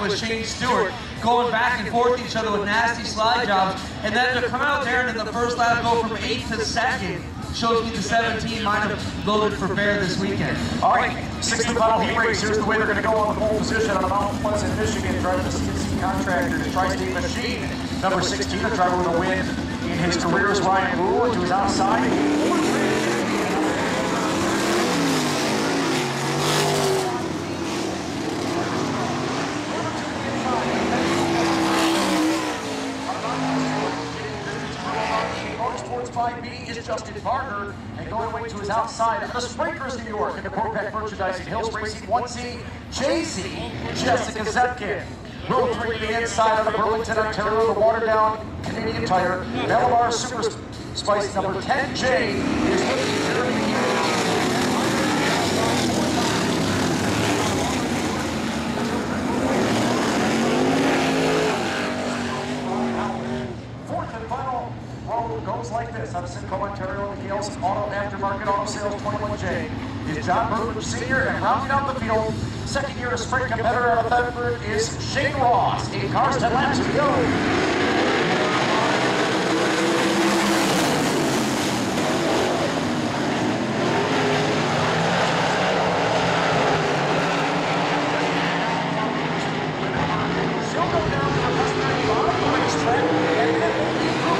with Shane Stewart going back and forth each other with nasty slide jobs. And then to come out there and in the first lap go from 8th to 2nd shows me the 17 might have loaded for bear this weekend. All right, sixth and final heat race. Here's the way they're going to go on the pole position on Mount Pleasant, Michigan. Driving the CNC Contractors Tri-State Machine. Number 16, the driver with a win in his career is Ryan Ruhl. To his outside, 5B is Justin Barker, and going away to his outside, of the Sprakers New York, and the Corpac Merchandising Hills Racing 1Z, JZ, Jessica Zemken. Rotating the inside of the Burlington, Ontario, the watered down Canadian Tire, Melibar Super Spice number 10J is with Jeremy Fourth and final roll goes like this. Of Simcoe, Ontario, Gales Auto Aftermarket Auto Sales 21J is John Burton Sr. and rounding out the field, second year sprint competitor out of Bedford is Shane Ross. Eight cars, 10 laps to go. She'll go down to the customary bottom of the racetrack and then will be through.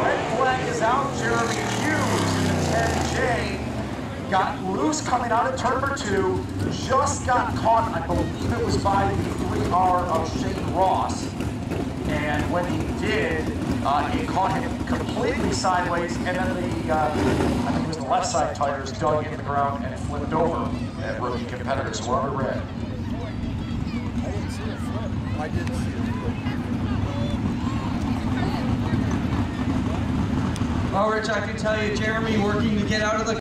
Red flag is out. Jeremy Hughes in the 10J got loose coming out of turn number two. Just got caught, I believe it was by the 3R of Shane Ross. And when he did, uh, it caught him completely sideways, and then the, uh, I think it was the left side tires dug into the ground and flipped over at rookie competitors. We're under red. I didn't see it flip. I didn't see it flip. Rich, I can tell you, Jeremy working to get out of the